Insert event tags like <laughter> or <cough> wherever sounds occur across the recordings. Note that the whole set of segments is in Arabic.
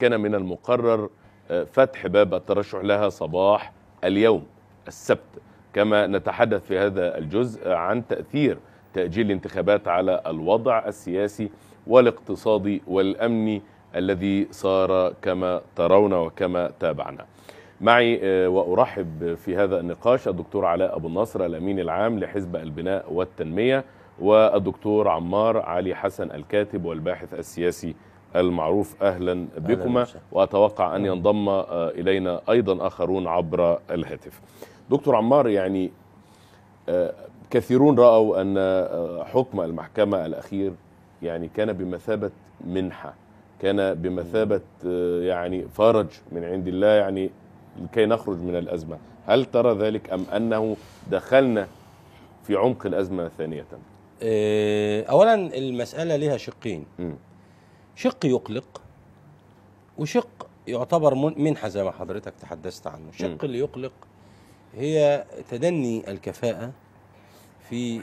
كان من المقرر فتح باب الترشح لها صباح اليوم السبت. كما نتحدث في هذا الجزء عن تأثير تأجيل الانتخابات على الوضع السياسي والاقتصادي والأمني الذي صار كما ترون وكما تابعنا. معي وأرحب في هذا النقاش الدكتور علاء أبو النصر الأمين العام لحزب البناء والتنمية والدكتور عمار علي حسن الكاتب والباحث السياسي المعروف أهلا بكما وأتوقع أن ينضم إلينا أيضا آخرون عبر الهاتف. دكتور عمار يعني كثيرون رأوا أن حكم المحكمة الأخير يعني كان بمثابة منحة كان بمثابة يعني فرج من عند الله يعني لكي نخرج من الأزمة. هل ترى ذلك أم أنه دخلنا في عمق الأزمة ثانية؟ أولا المسألة لها شقين. م. شق يقلق وشق يعتبر منحة زي ما حضرتك تحدثت عنه الشق. اللي يقلق هي تدني الكفاءة في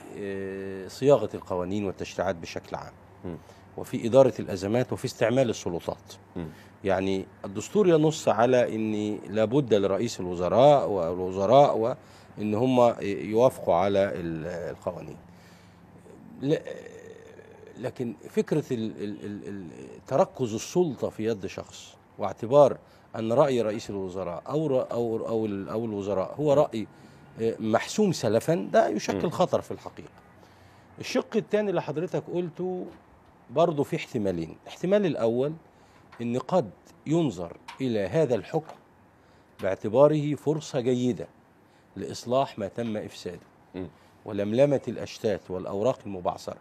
صياغة القوانين والتشريعات بشكل عام م. وفي إدارة الأزمات وفي استعمال السلطات م. يعني الدستور ينص على أن لابد لرئيس الوزراء والوزراء وأن هم يوافقوا على القوانين لكن فكرة تركز السلطة في يد شخص واعتبار أن رأي رئيس الوزراء أو أو أو أو الوزراء هو رأي محسوم سلفا ده يشكل خطر في الحقيقة. الشق الثاني اللي حضرتك قلته برضه في احتمالين، الاحتمال الأول أن قد ينظر إلى هذا الحكم باعتباره فرصة جيدة لإصلاح ما تم إفساده. ولملمة الأشتات والأوراق المبعثرة.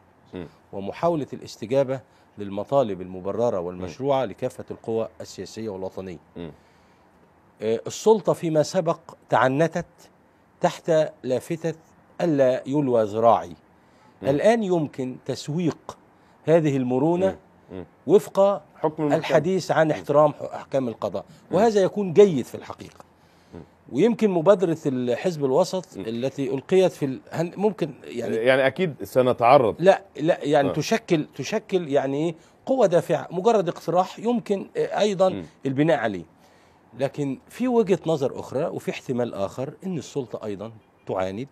ومحاولة الاستجابة للمطالب المبررة والمشروعة لكافة القوى السياسية والوطنية. السلطة فيما سبق تعنتت تحت لافتة ألا يلوى ذراعي الآن يمكن تسويق هذه المرونة وفق حكم الحديث عن احترام أحكام القضاء. وهذا يكون جيد في الحقيقة. ويمكن مبادرة الحزب الوسط التي ألقيت في. ممكن يعني يعني أكيد سنتعرض لا لا يعني آه. تشكل تشكل يعني قوة دافعة مجرد اقتراح يمكن أيضا م. البناء عليه لكن في وجهة نظر أخرى وفي احتمال آخر إن السلطة أيضا تعاند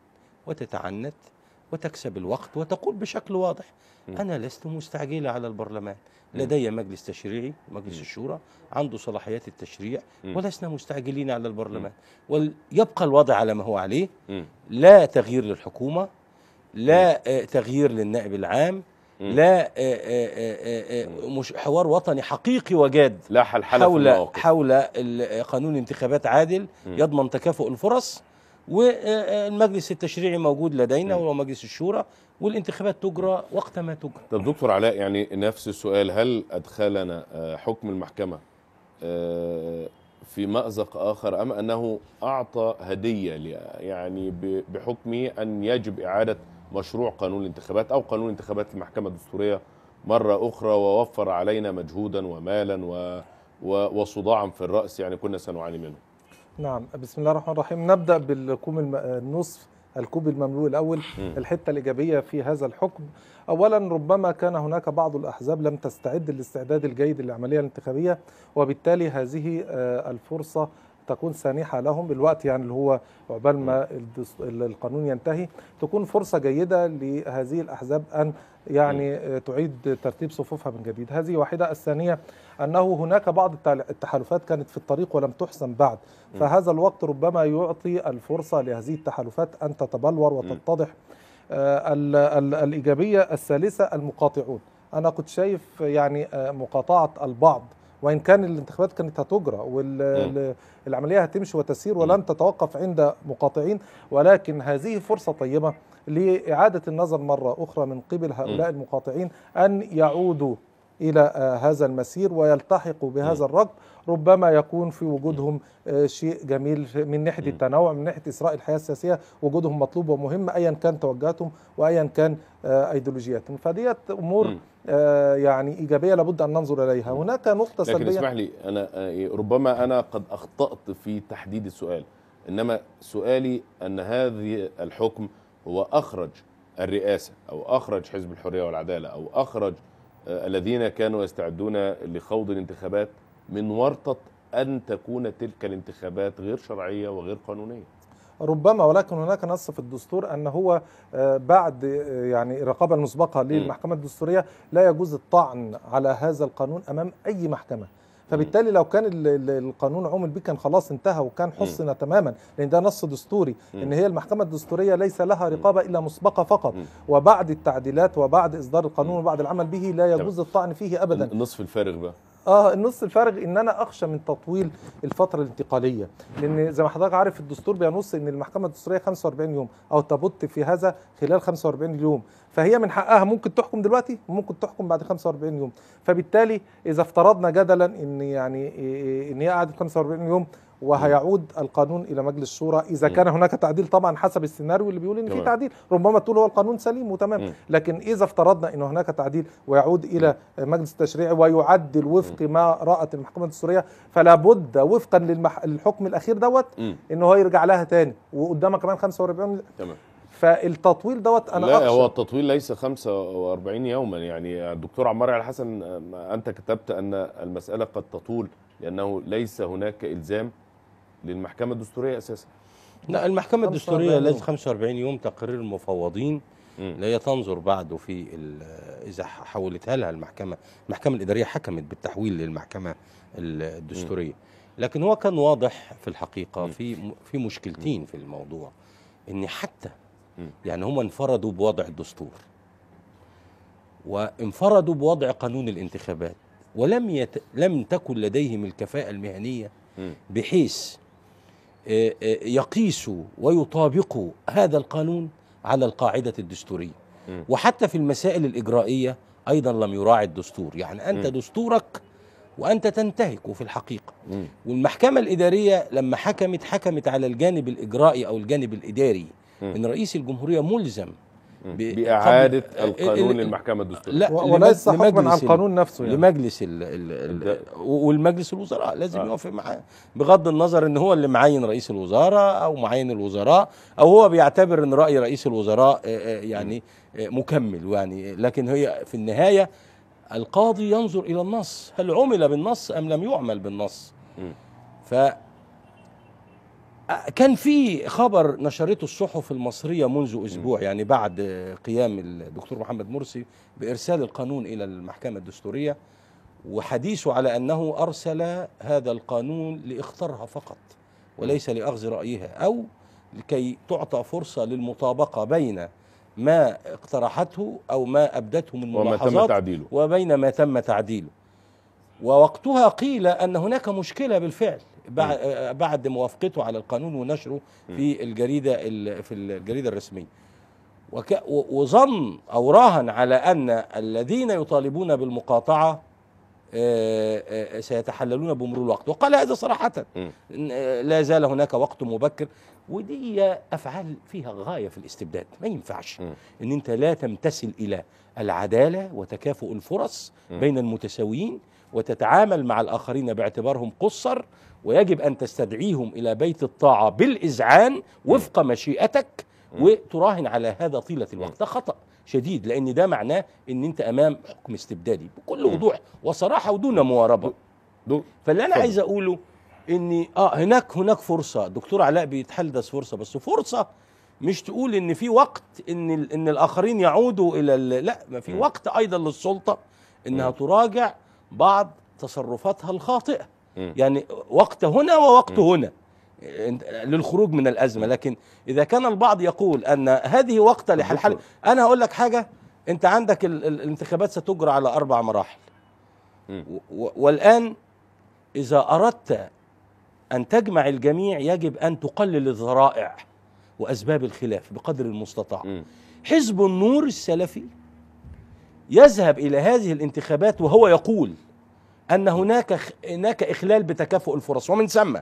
وتتعنت وتكسب الوقت وتقول بشكل واضح. م. أنا لست مستعجله على البرلمان. لدي مجلس تشريعي مجلس الشورى عنده صلاحيات التشريع ولسنا مستعجلين على البرلمان. ويبقى الوضع على ما هو عليه. لا تغيير للحكومة لا تغيير للنائب العام لا مش حوار وطني حقيقي وجاد لا حول حول قانون انتخابات عادل يضمن تكافؤ الفرص. والمجلس التشريعي موجود لدينا ومجلس الشورى والانتخابات تجرى وقت ما تجرى. طب دكتور علاء يعني نفس السؤال هل أدخلنا حكم المحكمة في مأزق آخر أم أنه أعطى هدية يعني بحكمه أن يجب إعادة مشروع قانون الانتخابات أو قانون انتخابات المحكمة الدستورية مرة أخرى ووفر علينا مجهودا ومالا و وصداعا في الرأس يعني كنا سنعاني منه؟ نعم بسم الله الرحمن الرحيم. نبدأ بالكوم النصف الكوب المملوء الأول م. الحتة الإيجابية في هذا الحكم. أولا ربما كان هناك بعض الأحزاب لم تستعد الاستعداد الجيد للعملية الانتخابية وبالتالي هذه الفرصة تكون سانحة لهم. بالوقت يعني اللي هو عقبال ما القانون ينتهي تكون فرصة جيدة لهذه الأحزاب أن يعني تعيد ترتيب صفوفها من جديد. هذه واحدة. الثانية أنه هناك بعض التحالفات كانت في الطريق ولم تحسم بعد. فهذا الوقت ربما يعطي الفرصة لهذه التحالفات أن تتبلور وتتضح. الإيجابية الثالثة المقاطعون. أنا كنت شايف يعني مقاطعة البعض وإن كان الانتخابات كانت هتجرى والعملية هتمشي وتسير ولن تتوقف عند مقاطعين. ولكن هذه فرصة طيبة لإعادة النظر مرة أخرى من قبل هؤلاء المقاطعين أن يعودوا إلى هذا المسير ويلتحقوا بهذا الركب ربما يكون في وجودهم شيء جميل من ناحية التنوع من ناحية إسراء الحياة السياسية وجودهم مطلوب ومهم ايا كان توجهاتهم وايا كان أيديولوجياتهم. فديت أمور يعني إيجابية لابد أن ننظر إليها. هناك نقطة سلبية. لكن اسمح لي أنا ربما أنا قد أخطأت في تحديد السؤال إنما سؤالي أن هذه الحكم هو أخرج الرئاسة أو أخرج حزب الحرية والعدالة أو أخرج الذين كانوا يستعدون لخوض الانتخابات من ورطة أن تكون تلك الانتخابات غير شرعية وغير قانونية. ربما ولكن هناك نص في الدستور أن هو آه، بعد آه، يعني الرقابة المسبقة للمحكمة الدستورية لا يجوز الطعن على هذا القانون أمام أي محكمة. فبالتالي لو كان ال- ال- القانون عمل به كان خلاص انتهى وكان حسن تماما لأن ده نص دستوري. إن هي المحكمة الدستورية ليس لها رقابة إلا مسبقة فقط. وبعد التعديلات وبعد إصدار القانون وبعد العمل به لا يجوز الطعن فيه ابدا. النصف الفارغ بقى. آه النص الفارغ إن أنا أخشى من تطويل الفترة الانتقالية. لأن زي ما حضرتك عارف الدستور بينص إن المحكمة الدستورية 45 يوم أو تبت في هذا خلال 45 يوم. فهي من حقها. ممكن تحكم دلوقتي وممكن تحكم بعد 45 يوم. فبالتالي إذا افترضنا جدلا إن يعني إن هي قعدت 45 يوم وهيعود القانون إلى مجلس الشورى إذا. كان هناك تعديل طبعا حسب السيناريو اللي بيقول إن في. تعديل ربما تقول هو القانون سليم وتمام. لكن إذا افترضنا ان هناك تعديل ويعود إلى مجلس التشريع ويعدل وفق ما رأت المحكمة الدستورية فلا بد وفقا. للحكم الأخير دوت. إن هو يرجع لها تاني وقدامها كمان 45 تمام فالتطويل دوت أنا لا أخشى هو التطويل ليس 45 يوما يعني الدكتور عمار على حسن أنت كتبت أن المسألة قد تطول لأنه ليس هناك إلزام للمحكمة الدستورية أساسا لا المحكمة 45 الدستورية. لازم 45 يوم تقرير المفوضين. لا هي تنظر بعده في إذا حولتها لها المحكمة المحكمة الإدارية حكمت بالتحويل للمحكمة الدستورية لكن هو كان واضح في الحقيقة. في في مشكلتين في الموضوع إن حتى. يعني هم انفردوا بوضع الدستور وانفردوا بوضع قانون الانتخابات ولم يت... لم تكن لديهم الكفاءة المهنية. بحيث يقيسوا ويطابقوا هذا القانون على القاعدة الدستورية. وحتى في المسائل الإجرائية أيضا لم يراعي الدستور يعني أنت. دستورك وأنت تنتهك في الحقيقة. والمحكمة الإدارية لما حكمت حكمت على الجانب الإجرائي أو الجانب الإداري مم. إن رئيس الجمهورية ملزم بإعادة القانون ال- للمحكمة الدستورية لا وليس حكما ال- القانون نفسه يعني لمجلس ال ال ال والمجلس الوزراء لازم آه. يوافق معاه بغض النظر إن هو اللي معين رئيس الوزراء أو معين الوزراء أو هو بيعتبر إن رأي رئيس الوزراء آه، آه، يعني آه، مكمل يعني لكن هي في النهاية القاضي ينظر إلى النص هل عمل بالنص أم لم يعمل بالنص. ف كان في خبر نشرته الصحف المصرية منذ أسبوع يعني بعد قيام الدكتور محمد مرسي بإرسال القانون إلى المحكمة الدستورية وحديثه على أنه أرسل هذا القانون لإخطارها فقط وليس لأخذ رأيها أو لكي تعطى فرصة للمطابقة بين ما اقترحته أو ما أبدته من وما تم ملاحظات تعديله. وبين ما تم تعديله. ووقتها قيل أن هناك مشكلة بالفعل. بعد موافقته على القانون ونشره في الجريدة ال- في الجريدة الرسمية. وظن أو راهن على أن الذين يطالبون بالمقاطعة آه، آه، سيتحللون بمرور الوقت. وقال هذا آه، لا زال هناك وقت مبكر. ودي أفعال فيها غاية في الاستبداد. ما ينفعش. إن أنت لا تمتثل إلى العدالة وتكافؤ الفرص. بين المتساويين وتتعامل مع الآخرين باعتبارهم قصر ويجب أن تستدعيهم إلى بيت الطاعة بالاذعان وفق مشيئتك. وتراهن على هذا طيلة الوقت ده خطأ شديد لأن ده معناه إن أنت أمام حكم استبدادي بكل. وضوح وصراحة ودون مواربة دول فاللي أنا اتفضل. عايز أقوله ان آه هناك هناك فرصة دكتور علاء بيتحدث فرصة بس فرصة مش تقول إن في وقت إن إن الآخرين يعودوا إلى ال- لا ما في. وقت أيضا للسلطة إنها م. تراجع بعض تصرفاتها الخاطئة مم. يعني وقت هنا ووقت م. هنا للخروج من الأزمة لكن إذا كان البعض يقول أن هذه وقت لحل. أنا هقول لك حاجة أنت عندك ال- ال- الانتخابات ستجرى على أربع مراحل مم. و- و- والآن إذا أردت أن تجمع الجميع يجب أن تقلل الذرائع وأسباب الخلاف بقدر المستطاع. حزب النور السلفي يذهب إلى هذه الانتخابات وهو يقول أن هناك هناك إخلال بتكافؤ الفرص ومن ثم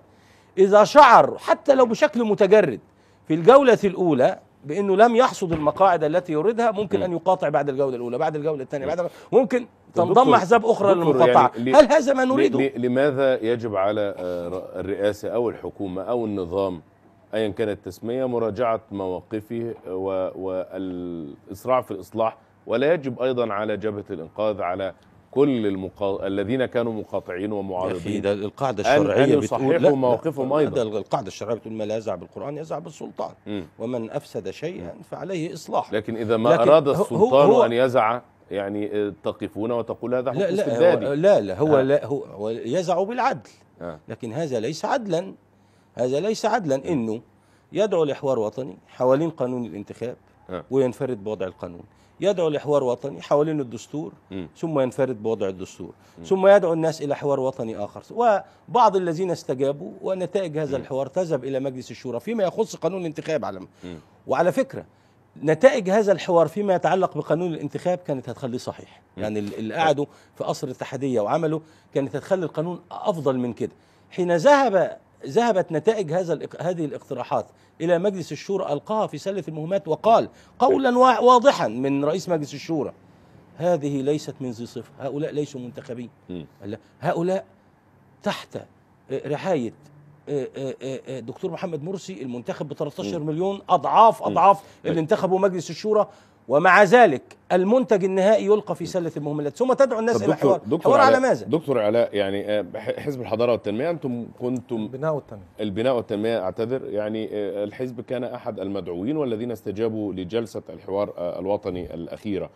إذا شعر حتى لو بشكل متجرد في الجولة الأولى بأنه لم يحصد المقاعد التي يريدها ممكن م. أن يقاطع بعد الجولة الأولى بعد الجولة الثانية بعد ممكن تنضم أحزاب أخرى دكتور للمقاطعة يعني هل هذا ما نريده؟ لماذا يجب على آه، الرئاسة أو الحكومة أو النظام أيا كانت التسمية مراجعة مواقفه و- والإسراع في الإصلاح ولا يجب أيضا على جبهة الإنقاذ على كل المقا... الذين كانوا مقاطعين ومعارضين ده القاعدة أن- الشرعية أن بتقول لا، لا، مواقفهم لا، أيضا. ده القاعدة الشرعية بتقول ما لا يزع بالقرآن يزع بالسلطان مم. ومن أفسد شيئا فعليه إصلاح لكن إذا ما لكن أراد هو- هو- السلطان هو- أن يزع يعني آه، تقفون وتقول هذا حكم لا لا استبدادي هو لا لا هو آه. لا هو هو يزع بالعدل آه. لكن هذا ليس عدلا هذا ليس عدلا إنه يدعو لحوار وطني حوالين قانون الانتخاب آه. وينفرد بوضع القانون يدعو لحوار وطني حوالين الدستور مم. ثم ينفرد بوضع الدستور ثم يدعو الناس إلى حوار وطني آخر. وبعض الذين استجابوا ونتائج هذا الحوار تذهب إلى مجلس الشورى فيما يخص قانون الانتخاب على وعلى فكرة نتائج هذا الحوار فيما يتعلق بقانون الانتخاب كانت هتخليه صحيح. يعني اللي قعدوا في قصر الاتحادية وعملوا كانت هتخلي القانون أفضل من كده. حين ذهب ذهبت نتائج هذا هذه الاقتراحات إلى مجلس الشورى ألقاها في سله المهمات وقال قولا وا- واضحا من رئيس مجلس الشورى هذه ليست من ذي صفة هؤلاء ليسوا منتخبين. هؤلاء تحت رعاية دكتور محمد مرسي المنتخب ب 13 مليون أضعاف أضعاف اللي انتخبوا مجلس الشورى. ومع ذلك المنتج النهائي يلقى في سلة المهملات. ثم تدعو الناس إلى دكتور حوار دكتور حوار على ماذا؟ دكتور علاء يعني آه، حزب الحضارة والتنمية أنتم كنتم بناء والتنمية. البناء والتنمية أعتذر يعني آه، الحزب كان أحد المدعوين والذين استجابوا لجلسة الحوار آه، الوطني الأخيرة.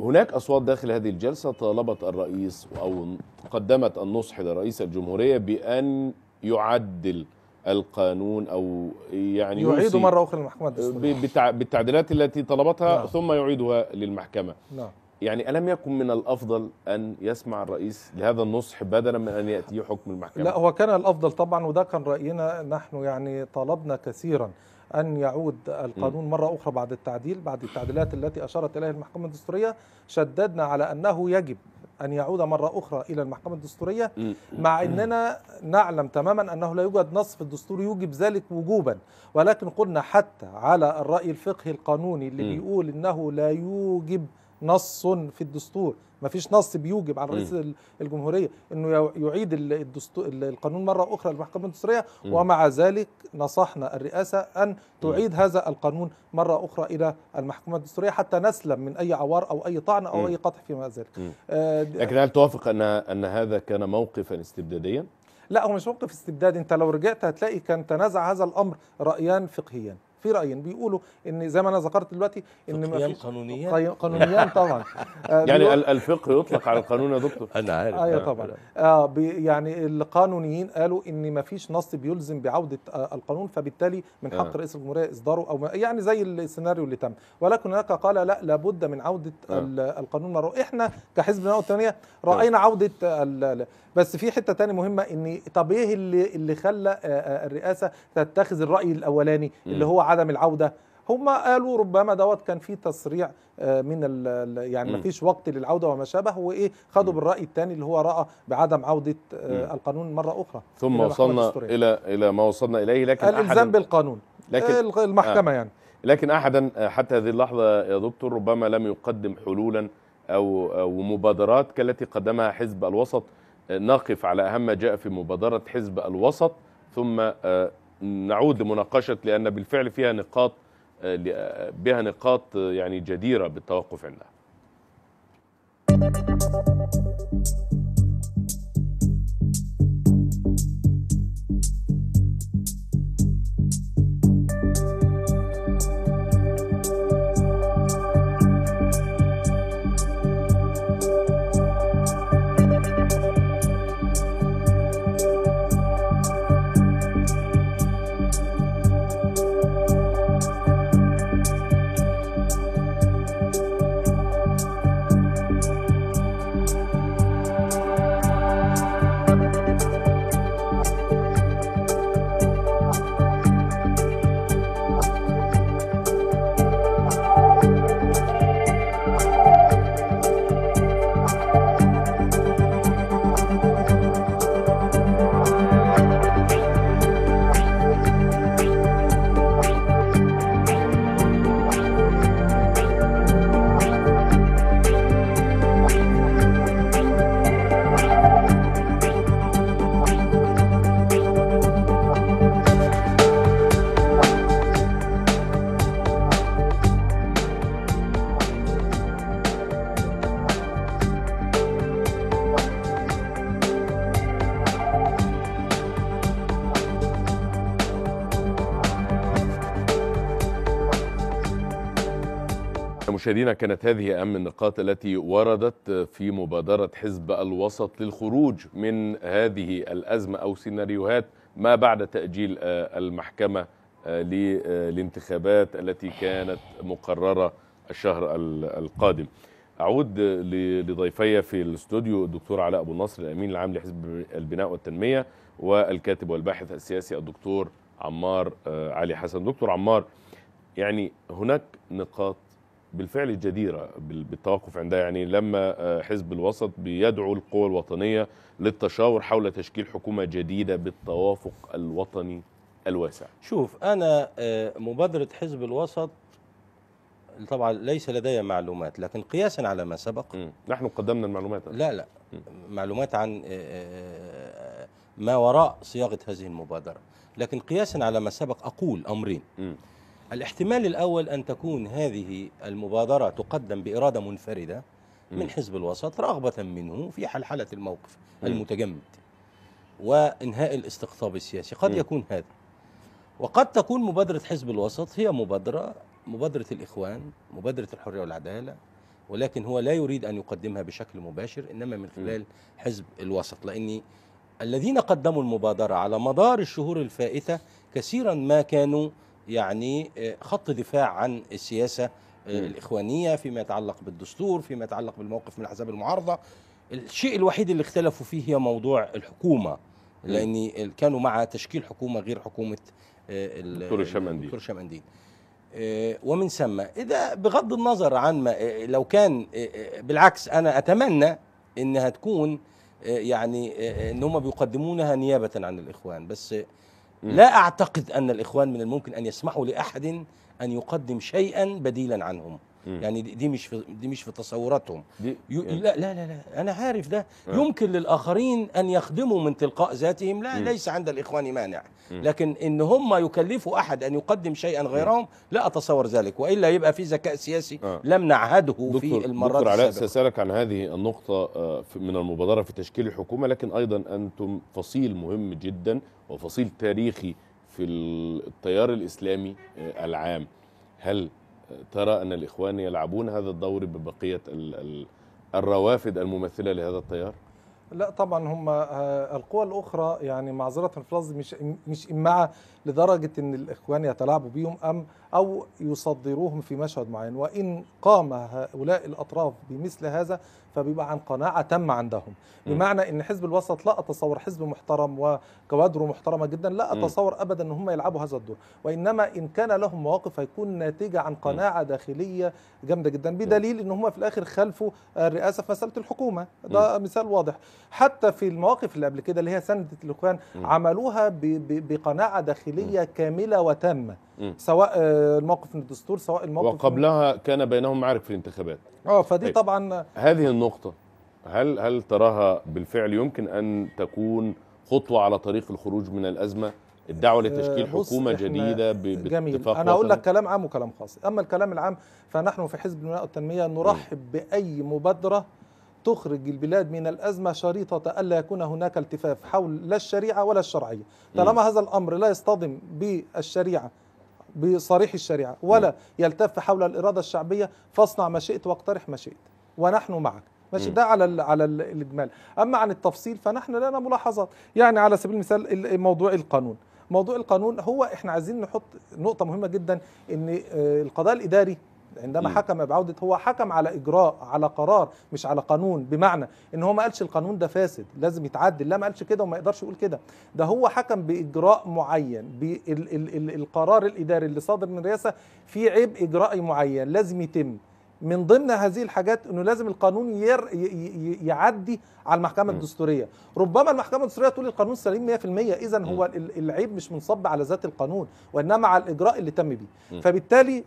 هناك أصوات داخل هذه الجلسة طالبت الرئيس أو قدمت النصح لرئيس الجمهورية بأن يعدل القانون أو يعني يعيد مرة أخرى المحكمة الدستورية. ب- بالتع- بالتعديلات التي طلبتها نعم. ثم يعيدها للمحكمة. نعم. يعني ألم يكن من الأفضل أن يسمع الرئيس لهذا النصح بدلا من أن يأتيه حكم المحكمة؟ لا هو كان الأفضل طبعا وده كان رأينا نحن يعني طلبنا كثيرا أن يعود القانون مرة أخرى بعد التعديل بعد التعديلات التي أشارت إليها المحكمة الدستورية. شددنا على أنه يجب أن يعود مرة أخرى إلى المحكمة الدستورية مم. مع إننا نعلم تماما أنه لا يوجد نص في الدستور يوجب ذلك وجوبا ولكن قلنا حتى على الرأي الفقهي القانوني اللي. بيقول إنه لا يوجب نص في الدستور ما فيش نص بيوجب على رئيس ال- الجمهورية إنه يع- يعيد ال- الدستور ال- القانون مرة أخرى للمحكمة الدستورية. ومع ذلك نصحنا الرئاسة أن تعيد هذا القانون مرة أخرى إلى المحكمة الدستورية حتى نسلم من أي عوار أو أي طعن أو مم. أي قطع فيما ذلك. آه، لكن هل توافق أن أن هذا كان موقفا استبداديا؟ لا هو مش موقف استبداد أنت لو رجعت هتلاقي كان تنازع هذا الأمر رأيان فقهيان في رايين بيقولوا إن زي ما أنا ذكرت دلوقتي إن ما فيش قانونيان؟ قي- قانونيان طبعا <laughs> آه، يعني الفقه يطلق على القانون يا دكتور أنا عارف أيوه آه، طبعا آه. آه يعني القانونيين قالوا إن ما فيش نص بيلزم بعودة آه القانون فبالتالي من حق آه. رئيس الجمهورية إصداره أو يعني زي السيناريو اللي تم ولكن هناك قال لا لابد من عودة آه. ال- القانون مرة إحنا كحزب النقطه الثانية رأينا عودة ال- ال- بس في حتة تانية مهمة إن طب إيه اللي اللي خلى آه، آه، الرئاسة تتخذ الرأي الأولاني اللي. هو عدم العودة هم قالوا ربما دوت كان في تسريع آه، من ال يعني. ما فيش وقت للعودة وما شابه وإيه خدوا بالرأي الثاني اللي هو رأى بعدم عودة آه،. القانون مرة أخرى ثم وصلنا. إلى إلى ما وصلنا إليه لكن الإلزام بالقانون لكن- المحكمة يعني لكن أحدا حتى هذه اللحظة يا دكتور ربما لم يقدم حلولا أو أو مبادرات كالتي قدمها حزب الوسط نقف على أهم ما جاء في مبادرة حزب الوسط ثم آه، نعود لمناقشة لأن بالفعل فيها نقاط آه، بها نقاط آه، يعني جديرة بالتوقف عندها. مشاهدينا كانت هذه أهم النقاط التي وردت في مبادرة حزب الوسط للخروج من هذه الأزمة أو سيناريوهات ما بعد تأجيل آه، المحكمة آه، للانتخابات التي كانت مقررة الشهر ال- القادم. أعود لضيفي في الاستوديو الدكتور علاء أبو النصر الأمين العام لحزب البناء والتنمية والكاتب والباحث السياسي الدكتور عمار آه، علي حسن. دكتور عمار يعني هناك نقاط بالفعل جديرة بال- بالتوقف عندها. يعني لما آه، حزب الوسط بيدعو القوى الوطنية للتشاور حول تشكيل حكومة جديدة بالتوافق الوطني الواسع. شوف أنا آه، مبادرة حزب الوسط طبعا ليس لدي معلومات لكن قياسا على ما سبق. مم. نحن قدمنا المعلومات. لا لا. معلومات عن آه، ما وراء صياغة هذه المبادرة. لكن قياسا على ما سبق أقول أمرين. مم. الاحتمال الأول أن تكون هذه المبادرة تقدم بإرادة منفردة مم. من حزب الوسط رغبة منه في حلحلة الموقف. المتجمد وإنهاء الاستقطاب السياسي قد. يكون هذا وقد تكون مبادرة حزب الوسط هي مبادرة مبادرة الإخوان مبادرة الحرية والعدالة ولكن هو لا يريد أن يقدمها بشكل مباشر إنما من خلال حزب الوسط لأني الذين قدموا المبادرة على مدار الشهور الفائتة كثيرا ما كانوا يعني آه، خط دفاع عن السياسة آه،. الإخوانية فيما يتعلق بالدستور فيما يتعلق بالموقف من الأحزاب المعارضة الشيء الوحيد اللي اختلفوا فيه هي موضوع الحكومة لأن كانوا مع تشكيل حكومة غير حكومة آه، ال- دكتور هشام أنديل. دكتور هشام أنديل. آه، ومن ثم إذا بغض النظر عن ما لو كان بالعكس أنا أتمنى إنها تكون يعني إن هم بيقدمونها نيابة عن الإخوان بس. لا أعتقد أن الإخوان من الممكن أن يسمحوا لأحد أن يقدم شيئا بديلا عنهم. يعني دي مش في دي مش في تصوراتهم. دي يعني لا لا لا لا. أنا عارف ده. آه. يمكن للآخرين أن يخدموا من تلقاء ذاتهم. لا. ليس عند الإخوان مانع. لكن إن هم يكلفوا أحد أن يقدم شيئا غيرهم لا أتصور ذلك. وإلا يبقى في ذكاء سياسي آه. لم نعهده في المرات دكتور علاء سأسألك عن هذه النقطة آه، من المبادرة في تشكيل الحكومة لكن أيضا أنتم فصيل مهم جدا وفصيل تاريخي في التيار الإسلامي العام. هل ترى أن الإخوان يلعبون هذا الدور ببقية ال- ال- الروافد الممثلة لهذا التيار؟ لا طبعا هم آه، القوى الأخرى يعني معذرة في مش مش امعه لدرجة إن الإخوان يتلاعبوا بهم أم أو يصدروهم في مشهد معين. وإن قام هؤلاء الأطراف بمثل هذا فبيبقى عن قناعة تامة عندهم. بمعنى إن حزب الوسط لا أتصور حزب محترم وكوادره محترمة جدا لا م. أتصور ابدا إن هم يلعبوا هذا الدور. وإنما إن كان لهم مواقف هيكون ناتجة عن قناعة داخلية جامدة جدا. بدليل إن هم في الآخر خلفوا الرئاسة في مسألة الحكومة. ده مثال واضح. حتى في المواقف اللي قبل كده اللي هي سنه الإخوان م. عملوها ب- ب- بقناعه داخليه كاملة وتامه م. سواء آه، الموقف من الدستور سواء الموقف من- وقبلها كان بينهم معارك في الانتخابات آه فدي طيب. طبعا هذه النقطة هل هل تراها بالفعل يمكن أن تكون خطوة على طريق الخروج من الأزمة الدعوة لتشكيل آه، إحنا جديدة ب- جميل أنا أقول؟ لك كلام عام وكلام خاص أما الكلام العام فنحن في حزب البناء والتنمية نرحب بأي مبادرة تخرج البلاد من الأزمة شريطة الا يكون هناك التفاف حول لا الشريعة ولا الشرعية. طالما هذا الأمر لا يصطدم بالشريعة بصريح الشريعة ولا يلتف حول الإرادة الشعبية فاصنع ما شئت واقترح ما شئت. ونحن معك. ماشي. ده على ال على ال الإجمال. أما عن التفصيل فنحن لنا ملاحظات. يعني على سبيل المثال ال- موضوع القانون. موضوع القانون هو إحنا عايزين نحط نقطة مهمة جدا إن آه، القضاء الإداري عندما. حكم بعودة هو حكم على إجراء على قرار مش على قانون بمعنى إن هو ما قالش القانون ده فاسد لازم يتعدل لا ما قالش كده وما يقدرش يقول كده ده هو حكم بإجراء معين بالقرار الإداري اللي صادر من الرئاسة في عيب إجرائي معين لازم يتم من ضمن هذه الحاجات إنه لازم القانون ير ي- ي- يعدي على المحكمة. الدستورية ربما المحكمة الدستورية تقول القانون سليم 100% اذا. هو ال- العيب مش منصب على ذات القانون وإنما على الإجراء اللي تم بيه. فبالتالي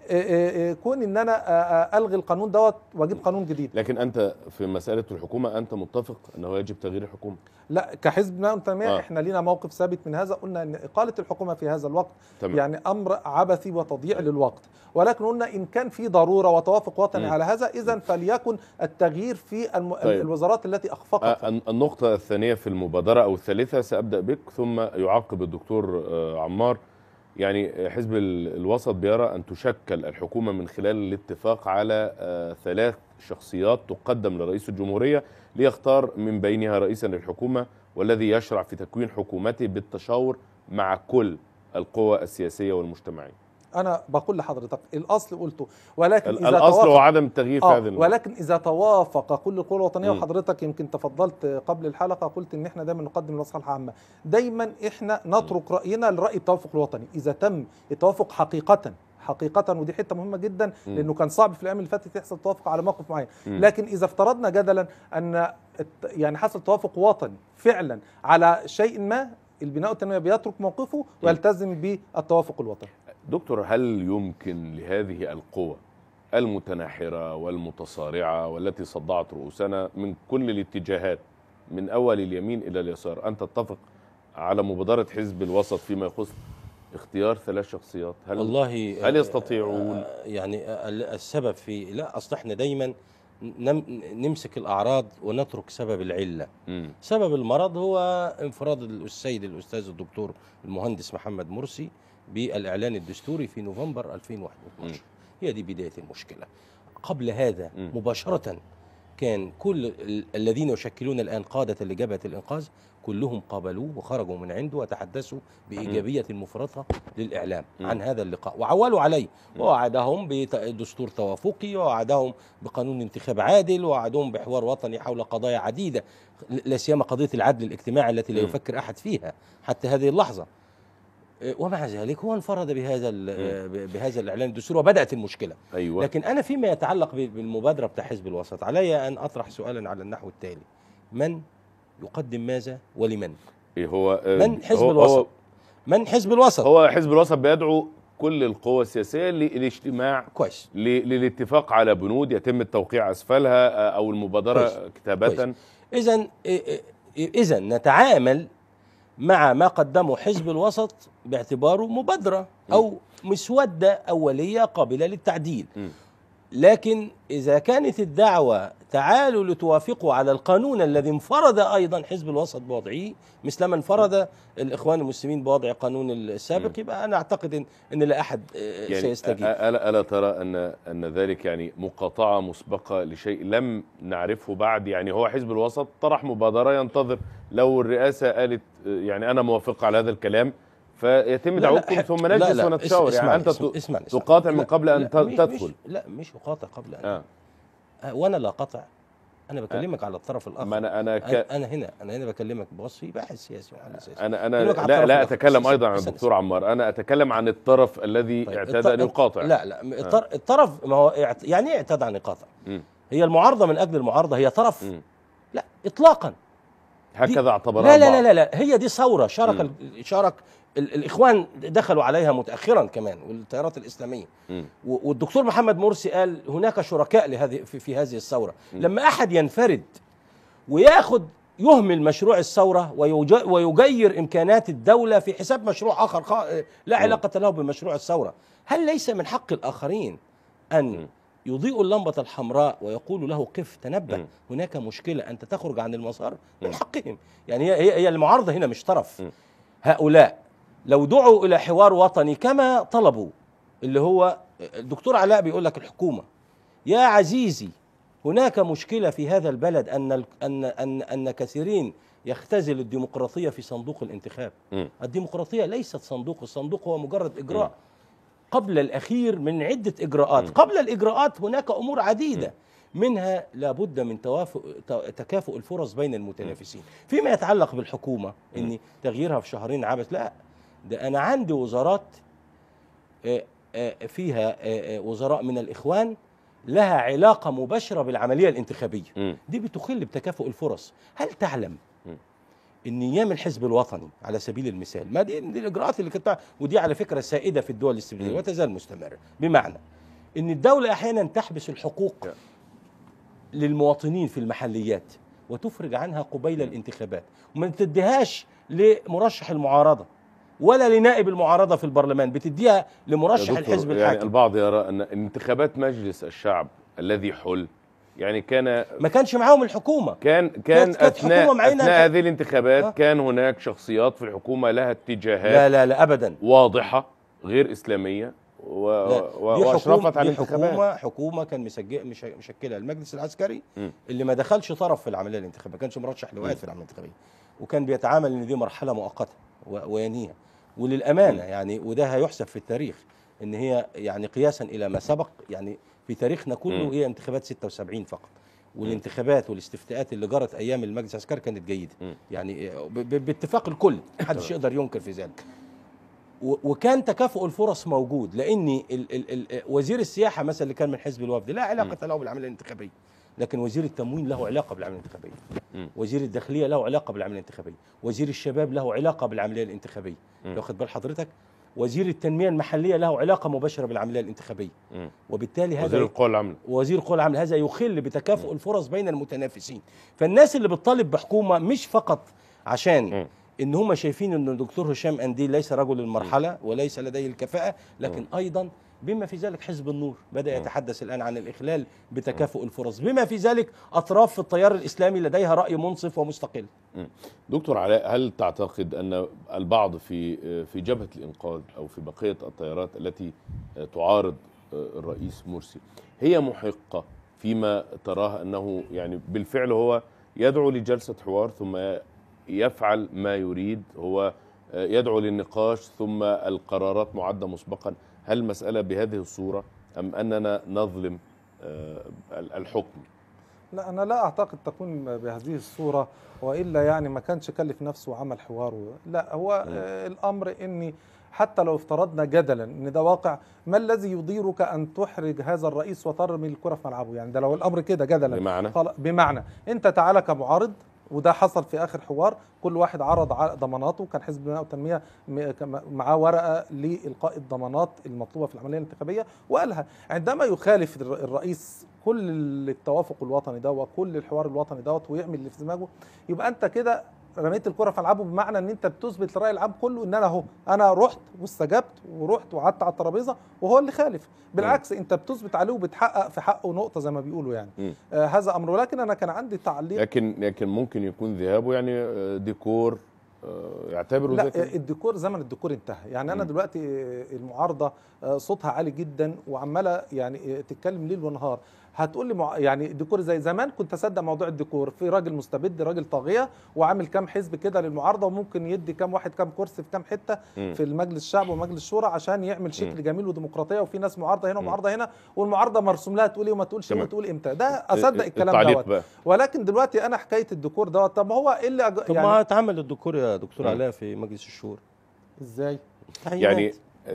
كون إن أنا ألغي القانون دوت وأجيب قانون جديد لكن أنت في مسألة الحكومة أنت متفق أنه يجب تغيير الحكومة لا كحزب بناء والتنميه آه. إحنا لينا موقف ثابت من هذا قلنا إن إقالة الحكومة في هذا الوقت تمام يعني أمر عبثي وتضييع للوقت ولكن قلنا إن كان في ضرورة وتوافق وطني. على هذا إذا فليكن التغيير في الم... طيب. الوزارات التي أخفقت الن- النقطة الثانية في المبادرة أو الثالثة سأبدأ بك ثم يعقب الدكتور آه، عمار يعني حزب ال- الوسط بيرى أن تشكل الحكومة من خلال الاتفاق على آه، ثلاث شخصيات تقدم لرئيس الجمهورية ليختار من بينها رئيسا للحكومة والذي يشرع في تكوين حكومته بالتشاور مع كل القوى السياسية والمجتمعية. أنا بقول لحضرتك الأصل قلته ولكن إذا الأصل توافق- هو عدم التغيير في آه هذه النقطة. ولكن إذا توافق كل القوى الوطنيه. وحضرتك يمكن تفضلت قبل الحلقة قلت إن إحنا دايما نقدم المصلحه العامة دايما إحنا نترك رأينا لرأي التوافق الوطني إذا تم التوافق حقيقه حقيقة ودي حتة مهمة جدا. لأنه كان صعب في الأيام اللي فاتت يحصل توافق على موقف معين،. لكن إذا افترضنا جدلا أن يعني حصل توافق وطني فعلا على شيء ما البناء والتنمية بيترك موقفه ويلتزم بالتوافق الوطني. دكتور هل يمكن لهذه القوى المتناحرة والمتصارعة والتي صدعت رؤوسنا من كل الاتجاهات من أول اليمين إلى اليسار أن تتفق على مبادرة حزب الوسط فيما يخص اختيار ثلاث شخصيات هل والله هل يستطيعون؟ آه، يعني آه، السبب في لا أصل إحنا دايما نم نمسك الأعراض ونترك سبب العلة مم. سبب المرض هو انفراد السيد الأستاذ الدكتور المهندس محمد مرسي بالإعلان الدستوري في نوفمبر 2012 هي دي بداية المشكلة. قبل هذا مم. مباشرة كان كل ال- الذين يشكلون الآن قادة لجبهة الإنقاذ كلهم قابلوه وخرجوا من عنده وتحدثوا بإيجابية مفرطة للإعلام مم. عن هذا اللقاء. وعولوا عليه ووعدهم بدستور توافقي ووعدهم بقانون انتخاب عادل ووعدهم بحوار وطني حول قضايا عديدة. لا سيما قضية العدل الاجتماعي التي لا. يفكر أحد فيها حتى هذه اللحظة. إيه، ومع ذلك هو انفرد بهذا ب- بهذا الإعلان الدستوري وبدأت المشكلة. أيوة. لكن أنا فيما يتعلق بالمبادرة بتاع حزب الوسط علي أن أطرح سؤالا على النحو التالي. من يقدم ماذا ولمن؟ إيه هو من حزب هو الوسط؟ هو, من حزب الوسط؟ هو حزب الوسط بيدعو كل القوى السياسية للاجتماع كويس. للاتفاق على بنود يتم التوقيع أسفلها آه، كويس. كتابة. كويس. اذا اذا نتعامل مع ما قدمه حزب الوسط باعتباره مبادرة أو مسودة أولية قابلة للتعديل. لكن إذا كانت الدعوة تعالوا لتوافقوا على القانون الذي انفرد أيضا حزب الوسط بوضعه مثلما انفرد الإخوان المسلمين بوضع قانون السابق يبقى أنا أعتقد ان إن لا أحد آه، يعني سيستجيب. ألا, ألا ترى أن أن ذلك يعني مقاطعة مسبقة لشيء لم نعرفه بعد؟ يعني هو حزب الوسط طرح مبادرة ينتظر لو الرئاسة قالت آه، يعني أنا موافق على هذا الكلام فيتم دعوتكم ثم نجلس لا، ونتشاور. يعني أنت اسمعني، ت- اسمعني، اسمعني. تقاطع من قبل مش- تدخل. لا مش اقاطع قبل أن آه. آه، وأنا لا قطع. أنا بكلمك على الطرف الآخر. ما أنا أنا, ك... أنا هنا أنا هنا بكلمك بوصفي باحث سياسي ومحلل سياسي. بكلمك على لا لا بس- أيضا عن الدكتور عمار. أنا أتكلم عن الطرف الذي طيب، اعتاد الط- أن يقاطع لا لا الطر- الطرف ما هو يعني إيه اعتاد عن يقاطع. هي المعارضة من أجل المعارضة هي طرف. مم. لا اطلاقا. هكذا اعتبرها لا لا. لا لا, لا هي دي ثورة شارك شارك الإخوان دخلوا عليها متاخرا كمان والتيارات الإسلامية. و- والدكتور محمد مرسي قال هناك شركاء لهذه في, في هذه الثورة. لما أحد ينفرد وياخد يهمل مشروع الثورة ويج- ويجير إمكانات الدولة في حساب مشروع آخر لا علاقة له بمشروع الثورة. هل ليس من حق الآخرين أن يضيئوا اللمبة الحمراء ويقولوا له قف تنبه. هناك مشكلة أنت تخرج عن المسار. من حقهم. يعني هي هي, المعارضة هنا مش طرف. هؤلاء لو دعوا إلى حوار وطني كما طلبوا اللي هو الدكتور علاء بيقول لك الحكومة. يا عزيزي هناك مشكلة في هذا البلد أن ال- أن أن كثيرين يختزل الديمقراطية في صندوق الانتخاب. مم. الديمقراطية ليست صندوق الصندوق هو مجرد إجراء قبل الأخير من عدة إجراءات. قبل الإجراءات هناك أمور عديدة. منها لابد من توافق تكافؤ الفرص بين المتنافسين. فيما يتعلق بالحكومة إن تغييرها في شهرين عبث لا. ده أنا عندي وزارات آه، آه، فيها آه، وزراء من الإخوان لها علاقة مباشرة بالعملية الانتخابية. دي بتخل بتكافؤ الفرص هل تعلم. إن أيام الحزب الوطني على سبيل المثال ما دي, دي الإجراءات اللي كانت ودي على فكرة سائدة في الدول الاستبدادية. وتزال مستمرة بمعنى إن الدولة أحيانا تحبس الحقوق. للمواطنين في المحليات وتفرج عنها قبيل الانتخابات وما تديهاش لمرشح المعارضة ولا لنائب المعارضة في البرلمان بتديها لمرشح الحزب يعني الحاكم. البعض يرى أن انتخابات مجلس الشعب الذي حل يعني كان ما كانش معاهم الحكومة. كان كان كانت- كانت اثناء معينة. أثناء كانت- هذه الانتخابات آه. كان هناك شخصيات في الحكومة لها اتجاهات لا لا لا ابدا. واضحة غير إسلامية و... لا، و... دي وأشرفت حكومة على دي الانتخابات. حكومة حكومة كان مسجل مش مشكلها المجلس العسكري م. اللي ما دخلش طرف في العملية الانتخابية ما كانش مرشح لوقت في العملية الانتخابية وكان بيتعامل إن دي مرحلة مؤقتة و- وينيها وللأمانة يعني وده هيحسب في التاريخ إن هي يعني قياسا إلى ما سبق يعني في تاريخنا كله. هي انتخابات 76 فقط. والانتخابات والاستفتاءات اللي جرت أيام المجلس العسكري كانت جيدة. يعني باتفاق الكل محدش يقدر ينكر في ذلك. وكان تكافؤ الفرص موجود لأن ال ال ال وزير السياحة مثلا اللي كان من حزب الوفد لا علاقة له بالعملية الانتخابية. لكن وزير التموين له علاقة بالعملية الانتخابيه. وزير الداخلية له علاقة بالعملية الانتخابيه وزير الشباب له علاقة بالعملية الانتخابية. لو خد بال حضرتك؟ وزير التنمية المحلية له علاقة مباشرة بالعملية الانتخابية. وبالتالي وزير هذا القوى العامله وزير القوى العامله هذا يخل بتكافؤ الفرص بين المتنافسين. فالناس اللي بتطالب بحكومة مش فقط عشان مم. إن هم شايفين إن الدكتور هشام انديل ليس رجل المرحلة وليس لديه الكفاءة لكن أيضا بما في ذلك حزب النور بدأ يتحدث الآن عن الإخلال بتكافؤ الفرص. بما في ذلك أطراف في التيار الإسلامي لديها رأي منصف ومستقل. دكتور علاء هل تعتقد أن البعض في في جبهة الإنقاذ أو في بقية التيارات التي تعارض الرئيس مرسي هي محقة فيما تراه أنه يعني بالفعل هو يدعو لجلسة حوار ثم يفعل ما يريد هو يدعو للنقاش ثم القرارات معدة مسبقا. هل المساله بهذه الصورة أم أننا نظلم آه، الحكم؟ لا أنا لا أعتقد تكون بهذه الصورة وإلا يعني ما كانش كلف نفسه وعمل حوار و- لا هو آه الأمر إني حتى لو افترضنا جدلا إن ده واقع ما الذي يضيرك أن تحرج هذا الرئيس وترمي الكرة في ملعبه؟ يعني ده لو الأمر كده جدلا. بمعنى؟ بمعنى. أنت تعالى كمعارض وده حصل في آخر حوار. كل واحد عرض ضماناته. كان حزب البناء والتنميه معاه ورقة لإلقاء الضمانات المطلوبة في العملية الانتخابية وقالها. عندما يخالف الر- الرئيس كل التوافق الوطني ده وكل الحوار الوطني دوت ويعمل اللي في دماغه يبقى أنت كده رميت الكرة في ملعبه بمعنى إن أنت بتثبت للراي العام كله إن أنا أهو أنا رحت واستجبت ورحت وقعدت على الترابيزة وهو اللي خالف. بالعكس أنت بتثبت عليه وبتحقق في حقه نقطة زي ما بيقولوا يعني. آه هذا أمر. ولكن أنا كان عندي تعليق لكن لكن ممكن يكون ذهابه يعني آه، ديكور آه، يعتبره لا زي الديكور زمن الديكور انتهى. يعني أنا. دلوقتي المعارضة صوتها عالي جدا وعمالة يعني تتكلم ليل ونهار. هتقول لي مع... يعني الديكور زي زمان كنت أصدق موضوع الديكور في راجل مستبد راجل طاغية وعامل كام حزب كده للمعارضة وممكن يدي كام واحد كام كرسي في كام حتة. في المجلس الشعب ومجلس الشورى عشان يعمل شكل. جميل وديمقراطية وفي ناس معارضة هنا. ومعارضة هنا والمعارضة مرسوم لها تقول إيه وما تقولش إيه. وتقول إمتى ده أصدق الكلام التعليق دوت ولكن دلوقتي أنا حكاية الديكور دوت طب ما هو إيه اللي أج... طب يعني ما اتعمل الدكتور يا دكتور. علاء في مجلس الشورى إزاي يعني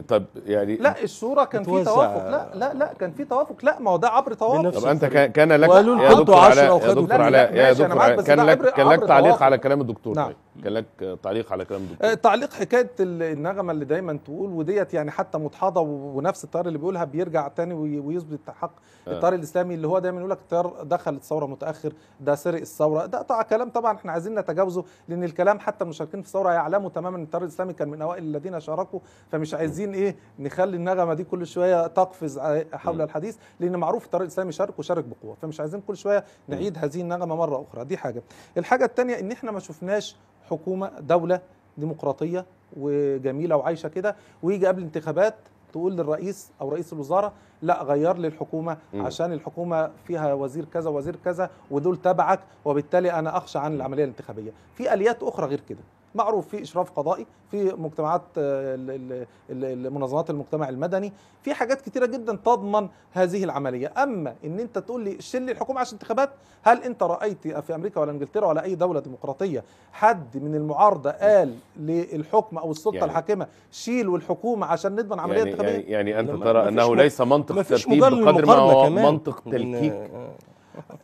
طب يعني لا الشورى كان في توافق لا لا لا كان في توافق لا ما هو ده عبر توافق طب أنت. كان كان لك وقالوا يا دكتور علاء يا وخدوا دكتور لا، علاء لا، يا دكتور علاء كان لك كان لك تعليق. على كلام الدكتور نعم. طيب كان لك تعليق على كلام آه، الدكتور تعليق حكاية ال- النغمة اللي دايما تقول وديت يعني حتى مضحضه ونفس التيار اللي بيقولها بيرجع تاني وي- ويثبت حق آه. التيار الإسلامي اللي هو دايما يقول لك التيار دخل الثوره متأخر ده سرق الثورة ده طبعا كلام طبعا إحنا عايزين نتجاوزه لأن الكلام حتى المشاركين في الثوره يعلموا تماما إن التيار الإسلامي كان من أوائل الذين شاركوا فمش عايزين إيه؟ نخلي النغمة دي كل شوية تقفز حول م. الحديث لأن معروف التيار الاسلامي شارك وشارك بقوة فمش عايزين كل شوية نعيد هذه النغمة مرة أخرى. دي حاجة. الحاجة الثانية إن إحنا ما شفناش حكومة دولة ديمقراطية وجميلة وعايشة كده ويجي قبل الانتخابات تقول للرئيس أو رئيس الوزراء لا غير لي الحكومة. عشان الحكومة فيها وزير كذا وزير كذا ودول تبعك وبالتالي أنا أخشى عن العملية الانتخابية. في آليات أخرى غير كده. معروف في إشراف قضائي في مجتمعات آه، ال- ال- ال- المنظمات المجتمع المدني في حاجات كتيرة جدا تضمن هذه العملية أما إن أنت تقول لي شيل لي الحكومة عشان انتخابات هل أنت رأيت في أمريكا ولا إنجلترا ولا أي دولة ديمقراطية حد من المعارضة قال للحكم أو السلطة يعني- الحاكمة شيلوا الحكومة عشان نضمن عملية يعني انتخابية يعني, يعني انت ترى أنه ليس منطق ترتيب بقدر ما هو. منطق تلكيك.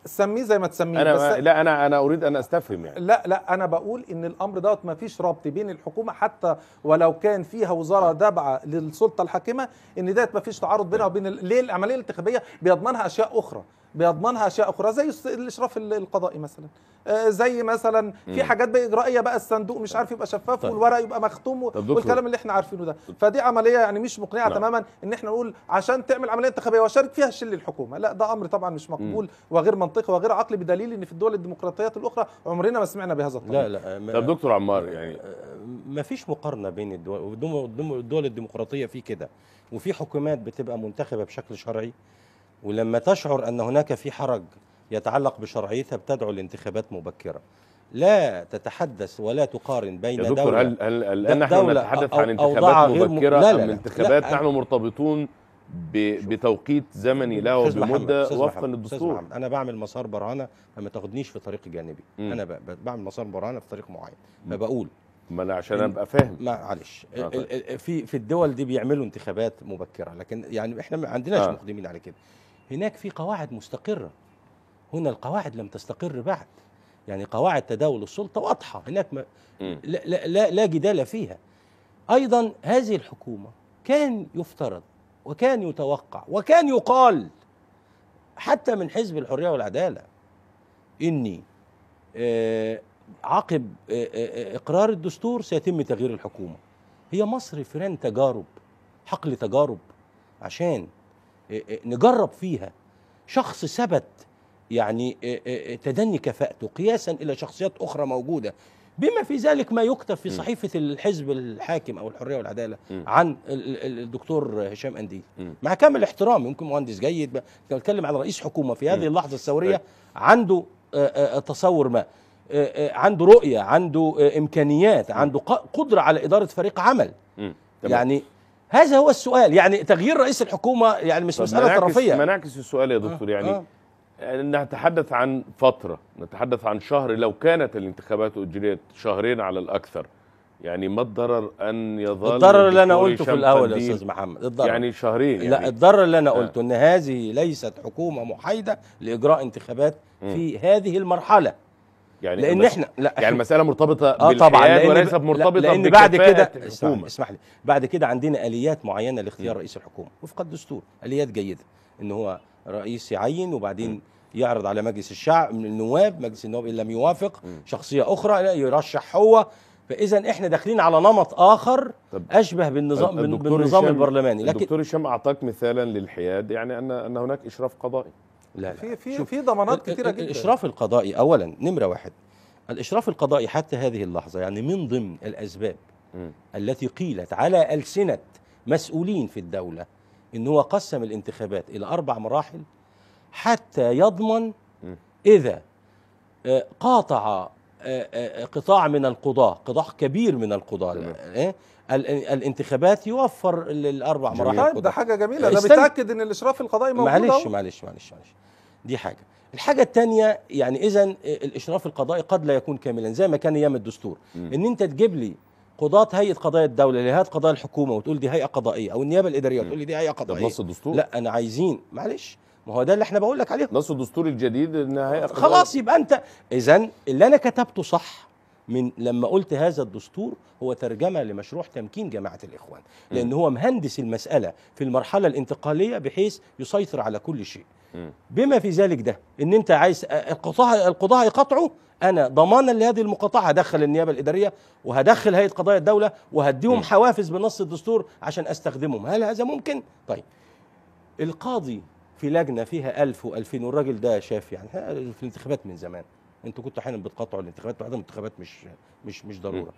سميه زي ما تسميه أنا بس لا أنا أنا أريد أن أستفهم يعني. لا لا أنا بقول إن الأمر دوت ما فيش ربط بين الحكومة حتى ولو كان فيها وزارة تابعه للسلطة الحاكمة إن ديت ما فيش تعارض بينها وبين ليه العملية الانتخابية بيضمنها أشياء أخرى. بيضمنها اشياء أخرى زي الإشراف ال- القضائي مثلا آه، زي مثلا في. حاجات بقى إجرائية بقى الصندوق مش عارف يبقى شفاف طيب. والورق يبقى مختوم. والكلام اللي إحنا عارفينه ده فدي عملية يعني مش مقنعة نعم. تماما إن إحنا نقول عشان تعمل عملية انتخابية وشارك فيها شل الحكومة لا ده أمر طبعا مش مقبول وغير منطقي وغير عقلي بدليل إن في الدول الديمقراطيات الأخرى عمرنا ما سمعنا بهذا الطريق لا لا ما- طب دكتور عمار يعني ما فيش مقارنة بين الدول الدول الديمقراطية في كده وفي حكومات بتبقى منتخبة بشكل شرعي ولما تشعر أن هناك في حرج يتعلق بشرعيتها بتدعو لانتخابات مبكرة لا تتحدث ولا تقارن بين يا دكتور دولة هل هل الان د- نحن نتحدث عن انتخابات غير م- لا، لا، لا. انتخابات لا، نحن مرتبطون ب- بتوقيت زمني محمد، وبمده وفقا للدستور أنا بعمل مسار برهانه فما تاخدنيش في طريق جانبي مم. أنا ب- بعمل مسار برهانه في طريق معين. فبقول ما أنا عشان أبقى فاهم معلش آه، طيب. في في الدول دي بيعملوا انتخابات مبكرة لكن يعني إحنا ما عندناش آه. مقدمين على كده هناك في قواعد مستقرة. هنا القواعد لم تستقر بعد. يعني قواعد تداول السلطة واضحة. هناك ما. لا, لا, لا, جدال فيها. أيضا هذه الحكومة كان يفترض وكان يتوقع وكان يقال حتى من حزب الحرية والعدالة إني آه، عقب آه، آه، إقرار الدستور سيتم تغيير الحكومة. هي مصر فران تجارب حقل تجارب عشان نجرب فيها شخص ثبت يعني آه، آه، تدني كفاءته قياسا إلى شخصيات أخرى موجودة بما في ذلك ما يكتب في. صحيفة الحزب الحاكم أو الحرية والعدالة. عن ال- ال- الدكتور هشام انديل. مع كامل احترامي ممكن مهندس جيد بتكلم على رئيس حكومة في هذه. اللحظة الثورية طيب. عنده آه، آه، تصور ما آه، آه، عنده رؤية عنده آه، إمكانيات عنده قدرة على إدارة فريق عمل. يعني هذا هو السؤال يعني تغيير رئيس الحكومة يعني مش مسألة ما نعكس- طرفية ما نعكس السؤال يا دكتور آه، يعني آه. نتحدث عن فترة نتحدث عن شهر لو كانت الانتخابات أجريت شهرين على الأكثر يعني ما الضرر أن يظل الضرر اللي أنا قلته في الأول يا أستاذ محمد الضرر يعني شهرين يعني لا الضرر اللي أنا آه. قلته إن هذه ليست حكومة محايدة لإجراء انتخابات. في هذه المرحلة يعني لأن إحنا لا يعني المسألة مرتبطة آه طبعا مرتبطة لا لأن بعد كده اسمح, اسمح لي. بعد كده عندنا آليات معينة لاختيار م. رئيس الحكومة وفق الدستور آليات جيدة إن هو رئيس يعين وبعدين يعرض على مجلس الشعب من النواب مجلس النواب إن لم يوافق م. شخصية أخرى لا يرشح هو. فاذا إحنا داخلين على نمط آخر طب أشبه بالنظام بالنظام البرلماني. لكن الدكتور هشام أعطاك مثالا للحياد يعني أن أن هناك إشراف قضائي. لا لا في في في ضمانات ال- جدا الاشراف القضائي اولا نمرة واحد الإشراف القضائي حتى هذه اللحظة يعني من ضمن الأسباب مم. التي قيلت على ألسنة مسؤولين في الدولة ان هو قسم الانتخابات إلى أربع مراحل حتى يضمن مم. إذا آه، قاطع آه، آه، قطاع من القضاة قطاع كبير من القضاة الانتخابات يوفر ال- الاربع. مراحل. ده حاجة جميلة ده. بيتاكد إن الإشراف القضائي موجود معلش. معلش معلش معلش دي حاجة الحاجة الثانية يعني إذا الإشراف القضائي قد لا يكون كاملا زي ما كان أيام الدستور مم. إن أنت تجيب لي قضاة هيئة قضايا الدولة لهيئه قضايا الحكومة وتقول دي هيئة قضائية أو النيابة الإدارية وتقول لي دي هيئة ده قضائية بنص الدستور لا أنا عايزين معلش ما هو ده اللي إحنا بقول لك عليه نص الدستور الجديد هيئة قضائية. خلاص يبقى أنت اذا اللي أنا كتبته صح من لما قلت هذا الدستور هو ترجمة لمشروع تمكين جماعة الإخوان. لأن هو مهندس المسألة في المرحلة الانتقالية بحيث يسيطر على كل شيء. بما في ذلك ده إن أنت عايز القضاء القضاء يقطعوا أنا ضمانا لهذه المقاطعة هدخل النيابة الإدارية وهدخل هيئة قضايا الدولة وهديهم. حوافز بنص الدستور عشان أستخدمهم. هل هذا ممكن؟ طيب. القاضي في لجنة فيها 1000 و2000 والراجل ده شاف يعني في الانتخابات من زمان. أنتوا كنتوا أحيانا بتقاطعوا الانتخابات بعدها الانتخابات مش مش مش ضرورة.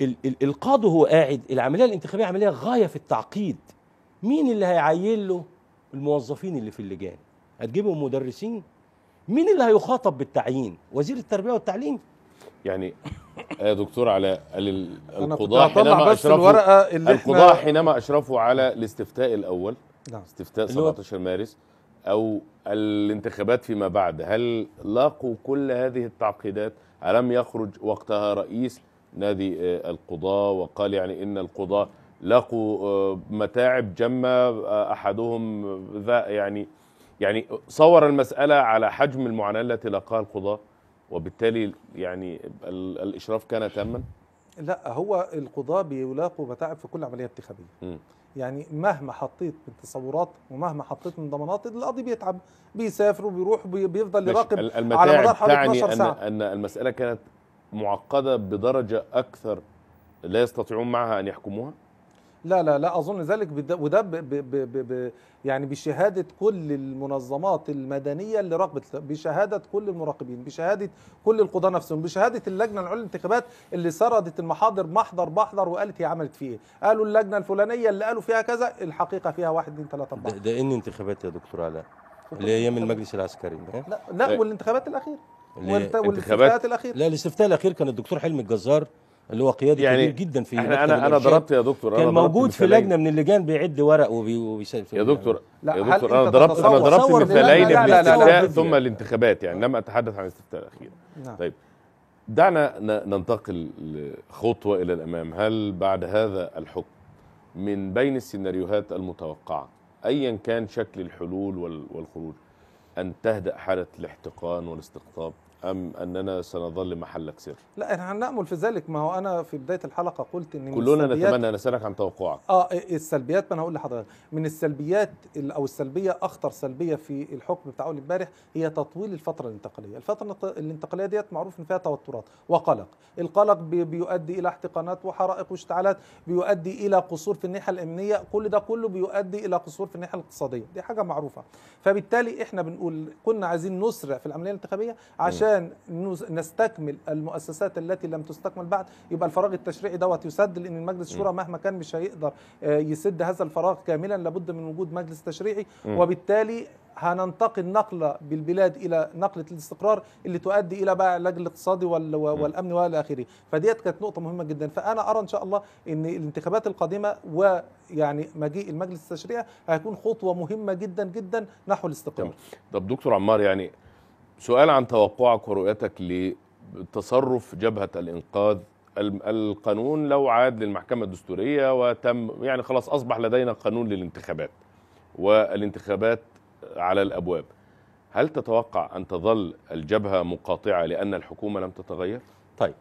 ال ال القاضي هو قاعد العملية الانتخابية عملية غاية في التعقيد. مين اللي هيعين له؟ الموظفين اللي في اللجان. هتجيبهم مدرسين؟ مين اللي هيخاطب بالتعيين؟ وزير التربية والتعليم؟ يعني يا دكتور على القضاء حينما بس أشرفوا الورقة اللي القضاء حينما أشرفوا على الاستفتاء الأول نعم. استفتاء اللي هو- 17 مارس. أو الانتخابات فيما بعد. هل لاقوا كل هذه التعقيدات؟ ألم يخرج وقتها رئيس نادي آه، القضاة وقال يعني إن القضاة لاقوا آه، متاعب جمة آه، أحدهم ذا يعني يعني صور المسألة على حجم المعاناة التي لاقاها القضاة وبالتالي يعني ال- الإشراف كان تاما؟ لا هو القضاة بيلاقوا متاعب في كل عملية انتخابية. يعني مهما حطيت من تصورات ومهما حطيت من ضمانات القاضي بيتعب بيسافر وبيروح بي- بيفضل. يراقب على مدار حوالي تعني 12 أن, ساعة أن المسألة كانت معقدة بدرجة أكثر لا يستطيعون معها أن يحكموها لا لا لا أظن ذلك وده ب ب ب ب ب يعني بشهادة كل المنظمات المدنية اللي راقبت بشهادة كل المراقبين بشهادة كل القضاة نفسهم بشهادة اللجنة العليا للانتخابات اللي سردت المحاضر محضر محضر وقالت هي عملت فيه. قالوا اللجنة الفلانية اللي قالوا فيها كذا الحقيقة فيها واحد اثنين ثلاثة ده, أربعة. ده ان انتخابات يا دكتور علاء؟ اللي هي أيام المجلس العسكري ها؟ لا لا إيه. والانتخابات الاخيره اللي- والت- انتخابات- والاستفتاءات الاخيره لا الاستفتاء الأخير كان الدكتور حلمي الجزار اللي هو قيادي يعني كبير جدا في إحنا أنا أنا. ضربت يا دكتور كان أنا ضربت موجود في. لجنة من اللجان بيعد ورق وبي وبيسال يا دكتور لا، يا دكتور أنا ضربت أنا ضربت مثالين لا، لا، لا، لا، الاستفتاء لا. ثم الانتخابات يعني لم أتحدث عن الاستفتاء الأخير نعم. طيب دعنا ننتقل خطوه إلى الأمام هل بعد هذا الحكم من بين السيناريوهات المتوقعة ايا كان شكل الحلول وال- والخروج أن تهدأ حالة الاحتقان والاستقطاب أم اننا سنظل محلك سر لا إحنا هنأمل في ذلك. ما هو أنا في بداية الحلقة قلت إن من كلنا نتمنى أن أسألك عن توقعك. آه السلبيات ما أنا هقول لحضرتك. من السلبيات ال- أو السلبية أخطر سلبية في الحكم بتاع اول امبارح هي تطويل الفترة الانتقالية، الفترة الانت- الانتقالية ديت معروف إن فيها توترات وقلق، القلق بي- بيؤدي إلى احتقانات وحرائق واشتعالات، بيؤدي إلى قصور في الناحية الأمنية، كل ده كله بيؤدي إلى قصور في الناحية الاقتصادية، دي حاجة معروفة. فبالتالي إحنا بنقول كنا عايزين نسرع في العملية الانتخابية عشان نس- نستكمل المؤسسات التي لم تستكمل بعد. يبقى الفراغ التشريعي دوت يسد لأن المجلس الشورى مهما كان مش هيقدر آه، يسد هذا الفراغ كاملا لابد من وجود مجلس تشريعي. وبالتالي هننتقل نقله بالبلاد إلى نقلة الاستقرار اللي تؤدي إلى بقى العلاج الاقتصادي وال- والأمن والى اخره فديت كانت نقطة مهمة جدا. فأنا أرى إن شاء الله إن الانتخابات القادمة ويعني مجيء المجلس التشريعي هيكون خطوة مهمة جدا جدا نحو الاستقرار. طب دكتور عمار يعني سؤال عن توقعك ورؤيتك لتصرف جبهة الإنقاذ. القانون لو عاد للمحكمة الدستورية وتم يعني خلاص أصبح لدينا قانون للانتخابات والانتخابات على الأبواب. هل تتوقع أن تظل الجبهة مقاطعة لأن الحكومة لم تتغير؟ طيب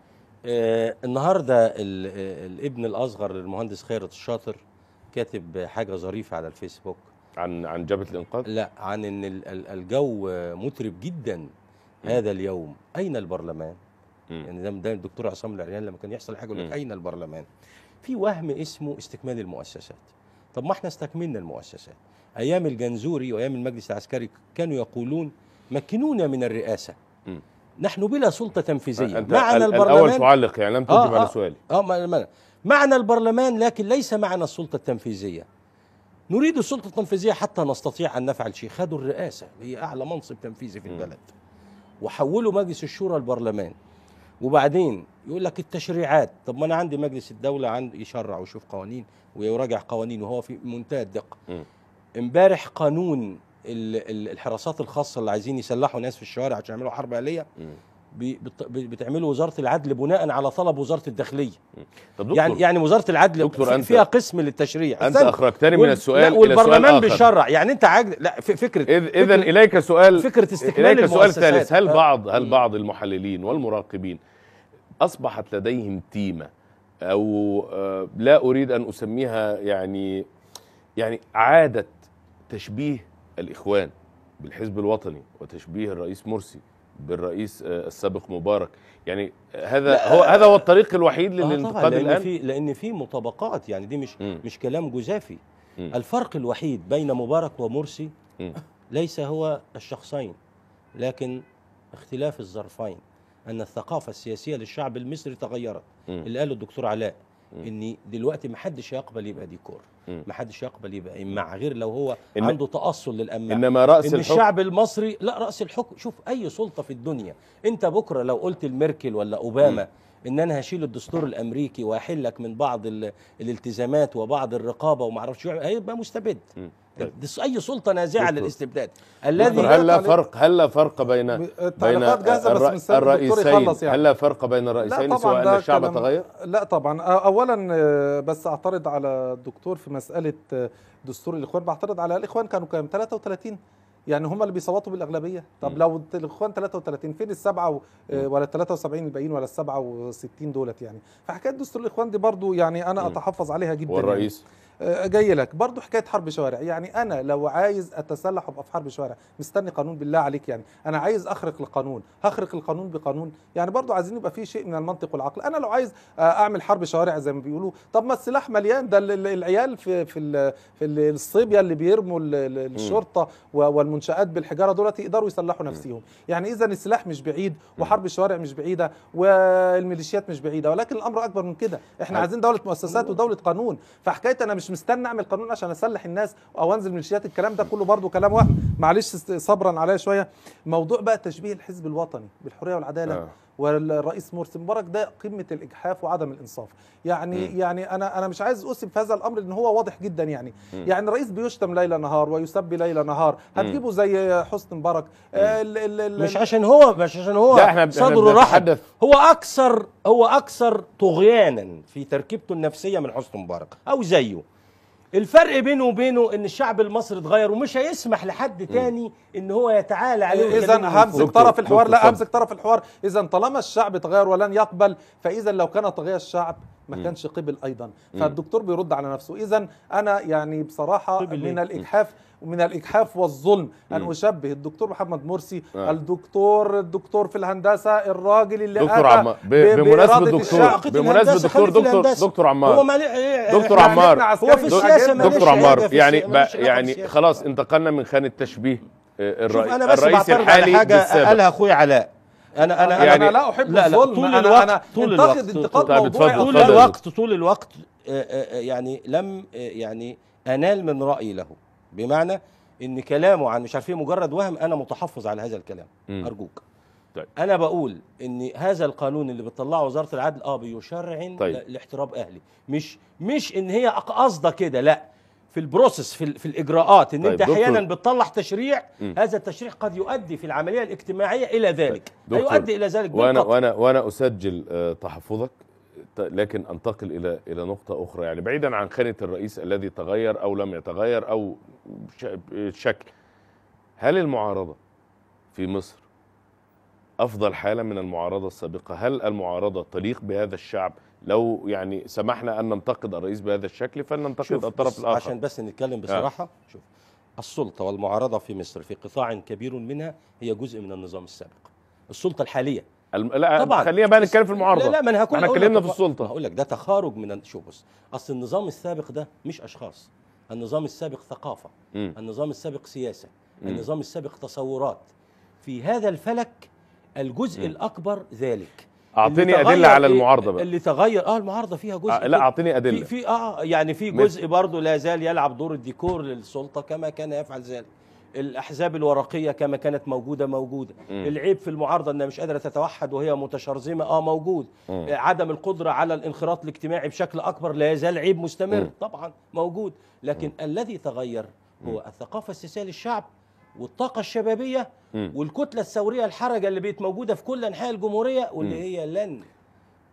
آه النهارده ال- آه، الابن الأصغر للمهندس خيرت الشاطر كاتب حاجة ظريفة على الفيسبوك. عن عن جبهة الإنقاذ؟ لا عن إن ال- ال- الجو مترب جدا هذا اليوم أين البرلمان مم. يعني ده ده الدكتور عصام العريان لما كان يحصل حاجة يقول. لك أين البرلمان في وهم اسمه استكمال المؤسسات طب ما إحنا استكملنا المؤسسات أيام الجنزوري وأيام المجلس العسكري كانوا يقولون مكنونا من الرئاسة مم. نحن بلا سلطة تنفيذية أنت معنا البرلمان تعلق يعني لم تجب آه، على آه. سؤالي آه ما- معنا البرلمان لكن ليس معنا السلطة التنفيذية نريد السلطة التنفيذية حتى نستطيع أن نفعل شيء. خدوا الرئاسة هي أعلى منصب تنفيذي في. البلد. وحولوا مجلس الشورى البرلمان. وبعدين يقول لك التشريعات طب ما أنا عندي مجلس الدولة عند يشرع ويشوف قوانين ويراجع قوانين وهو في منتهى الدقة. امبارح قانون ال- ال- الحراسات الخاصة اللي عايزين يسلحوا ناس في الشوارع عشان يعملوا حرب اهليه بتعمله وزارة العدل بناء على طلب وزارة الداخلية طب دكتور يعني يعني وزارة العدل دكتور أنت- فيها قسم للتشريع أنت استنى. أخرجتني من السؤال والبرلمان. بيشرع يعني أنت عجل لا فكره فكرة- إليك سؤال فكرة استكمال إليك سؤال. ثالث هل آه. بعض هل. بعض المحللين والمراقبين أصبحت لديهم تيمة أو آه، لا أريد أن أسميها يعني يعني عادة تشبيه الإخوان بالحزب الوطني وتشبيه الرئيس مرسي بالرئيس آه، السابق مبارك يعني هذا لا، هو هذا هو الطريق الوحيد آه للانتقاد لأن الآن في لأن في مطابقات يعني دي مش مم. مش كلام جزافي مم. الفرق الوحيد بين مبارك ومرسي مم. <laughs> ليس هو الشخصين لكن اختلاف الظرفين أن الثقافة السياسية للشعب المصري تغيرت. اللي قاله الدكتور علاء. ان دلوقتي ما حدش يقبل يبقى ديكور. ما حدش يقبل يبقى اماع غير لو هو إن- عنده تأصل للاماع إنما رأس إن الحكم الشعب المصري لا رأس الحكم. شوف أي سلطة في الدنيا. أنت بكرة لو قلت لميركل ولا أوباما إن أنا هشيل الدستور الأمريكي وأحلك من بعض ال- الالتزامات وبعض الرقابة وما أعرفش هيبقى مستبد. مم. طيب. أي سلطة نازعة. للاستبداد. الذي هل لا فرق؟ هل لا فرق بين بين الرئيسين؟ يعني. هل لا فرق بين الرئيسين؟ سواء طبعا ان الشعب تغير؟ لا طبعا. اولا آه، بس أعترض على الدكتور في مسألة آه، دستور الإخوان. بعترض على الإخوان كانوا كام؟ 33 يعني هم اللي بيصوتوا بالأغلبية. طب. لو الإخوان 33 فين السبعة و... آه، ولا 73 الباقيين ولا ال 67 دولت يعني؟ فحكاية دستور الإخوان دي برضو يعني أنا. أتحفظ عليها جدا يعني. والرئيس؟ آه، جاي لك. برضو حكاية حرب شوارع. يعني أنا لو عايز أتسلح وابقى في حرب شوارع مستني قانون بالله عليك يعني. أنا عايز أخرق القانون. هخرق القانون بقانون. يعني برضو عايزين يبقى في شيء من المنطق والعقل. أنا لو عايز آه، أعمل حرب شوارع زي ما بيقولوا طب ما السلاح مليان. ده ال- ال- العيال في في في ال- الصيبيا اللي بيرموا ال- ال- الشرطة والمنشآت بالحجارة دولت يقدروا يسلحوا نفسهم. يعني إذا السلاح مش بعيد وحرب الشوارع مش بعيدة والميليشيات مش بعيدة ولكن الأمر أكبر من كده. إحنا عايزين دولة مؤسسات ودولة قانون. فحكاية أنا مش مستني اعمل قانون عشان اسلح الناس أو انزل ميليشيات الكلام ده كله برضه كلام وهم معلش صبرا عليا شوية. موضوع بقى تشبيه الحزب الوطني بالحرية والعدالة آه. والرئيس مرسي مبارك ده قمة الإجحاف وعدم الإنصاف. يعني مم. يعني أنا أنا مش عايز اسب في هذا الأمر لأن هو واضح جدا يعني. مم. يعني الرئيس بيشتم ليل نهار ويسب ليل نهار. هتجيبه زي حسني مبارك. آه، ال- ال- ال- مش عشان هو مش عشان هو احنا- صدره رحب هو أكثر هو أكثر طغيانا في تركيبته النفسية من حسني مبارك أو زيه. الفرق بينه وبينه إن الشعب المصري اتغير ومش هيسمح لحد تاني إن هو يتعالى عليه اذا همسك طرف الحوار لا. امسك طرف الحوار. اذا طالما الشعب تغير ولن يقبل فاذا لو كان طغيان الشعب ما كانش قبل أيضا فالدكتور بيرد على نفسه اذا أنا يعني بصراحة من إيه؟ الاجحاف ومن الاجحاف والظلم أن. أشبه الدكتور محمد مرسي آه. الدكتور الدكتور في الهندسة الراجل اللي دكتور عمار بمناسبة بإرادة دكتور الشعب. بمناسبة الهندسة، دكتور دكتور. دكتور هو عمار مالي دكتور يعني عمار هو في. ماليش دكتور عمار يعني يعني. خلاص انتقلنا من خانة تشبيه آه، الرئيس أنا بس الرئيس بعترض على الحالي حاجة بالسابق قالها أخويا علاء أنا أنا أنا يعني- يعني لا أحب لا لا الظلم طول أنا الوقت أنا طول الوقت انتقاد طيب موضوعي طول. الوقت طول الوقت آه، آه، آه، يعني لم يعني أنال من رأيي له بمعنى إن كلامه عن مش عارف إيه مجرد وهم أنا متحفظ على هذا الكلام مم. أرجوك طيب. أنا بقول إن هذا القانون اللي بتطلعه وزارة العدل آه بيشرع طيب. لاحتراب أهلي مش مش إن هي قاصده كده لا في البروسيس في, في الإجراءات إن طيب، أنت. أحيانا بتطلع تشريع مم. هذا التشريع قد يؤدي في العملية الاجتماعية إلى ذلك دكتور، يؤدي إلى ذلك وأنا بالقطع. وأنا وأنا أسجل آه، تحفظك لكن أنتقل إلى إلى نقطة أخرى يعني بعيدا عن خانة الرئيس الذي تغير أو لم يتغير أو شكل هل المعارضة في مصر أفضل حالة من المعارضة السابقة هل المعارضة تليق بهذا الشعب لو يعني سمحنا أن ننتقد الرئيس بهذا الشكل فلننتقد الطرف الآخر. عشان بس نتكلم بصراحة شوف السلطة والمعارضة في مصر في قطاع كبير منها هي جزء من النظام السابق. السلطة الحالية. الم... لا طبعا. خلينا بقى نتكلم في المعارضة. لا لا ما أنا هكون إحنا اتكلمنا في السلطة. هقول لك ده تخارج من شوف بص أصل النظام السابق ده مش أشخاص. النظام السابق ثقافة. مم. النظام السابق سياسة. مم. النظام السابق تصورات. في هذا الفلك الجزء مم. الأكبر ذلك. أعطيني أدلة على إيه؟ المعارضة بقى اللي تغير آه المعارضة فيها جزء آه، لا. أعطيني أدلة في في آه يعني في؟ جزء برضه لا زال يلعب دور الديكور للسلطة كما كان يفعل ذلك الأحزاب الورقية كما كانت موجودة موجودة مم. العيب في المعارضة إنها مش قادرة تتوحد وهي متشرذمة آه موجود مم. آه، عدم القدرة على الانخراط الاجتماعي بشكل أكبر لا يزال عيب مستمر مم. طبعا موجود لكن الذي تغير هو الثقافة السياسية للشعب والطاقة الشبابية. والكتلة الثورية الحرجة اللي بقت موجودة في كل أنحاء الجمهورية واللي. هي لن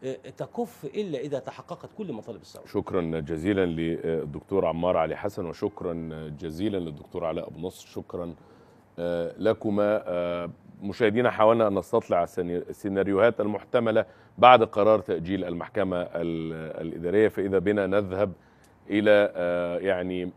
آه، تكف إلا إذا تحققت كل مطالب الثورة شكرا جزيلا للدكتور عمار علي حسن وشكرا جزيلا للدكتور علاء أبو نصر شكرا آه، لكما آه، مشاهدينا حاولنا أن نستطلع السيناريوهات المحتملة بعد قرار تأجيل المحكمة ال- الإدارية فإذا بنا نذهب إلى يعني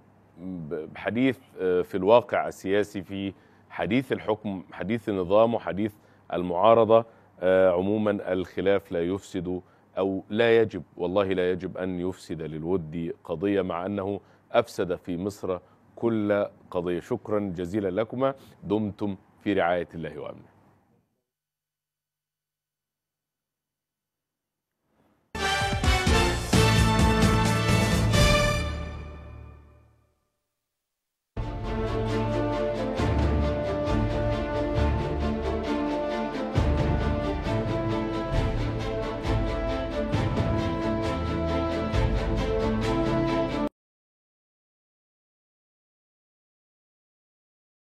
حديث آه، في الواقع السياسي في حديث الحكم حديث النظام وحديث المعارضة آه، عموما الخلاف لا يفسد أو لا يجب والله لا يجب أن يفسد للود قضية مع أنه أفسد في مصر كل قضية. شكرا جزيلا لكما. دمتم في رعاية الله وأمنه.